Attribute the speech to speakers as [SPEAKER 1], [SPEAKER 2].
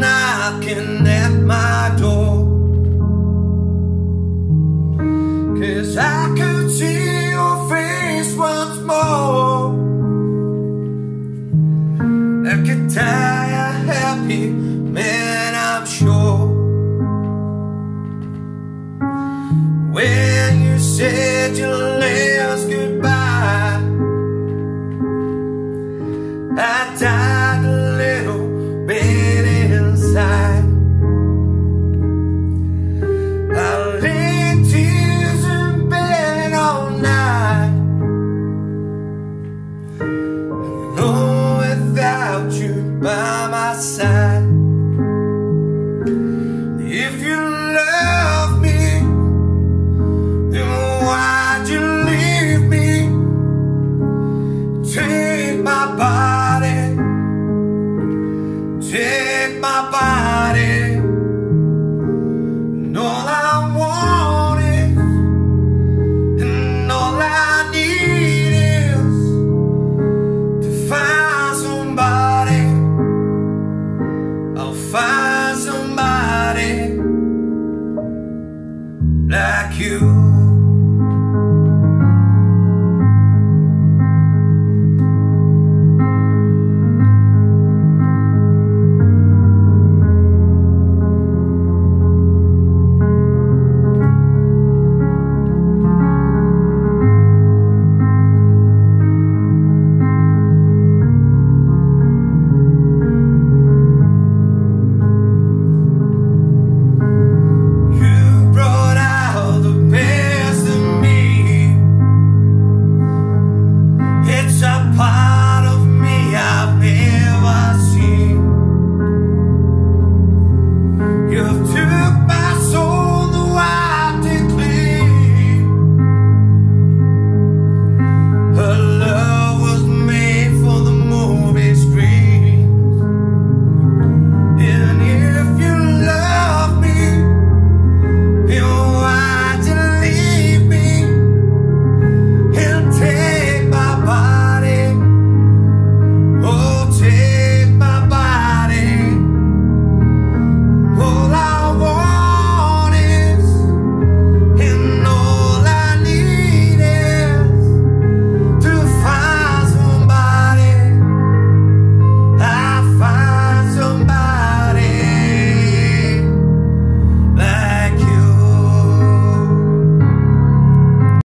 [SPEAKER 1] knocking at my I could see your face once more. That could die a happy man, I'm sure. When you said your last goodbye, I died my side. If you love me, then why'd you leave me? Take my body, you.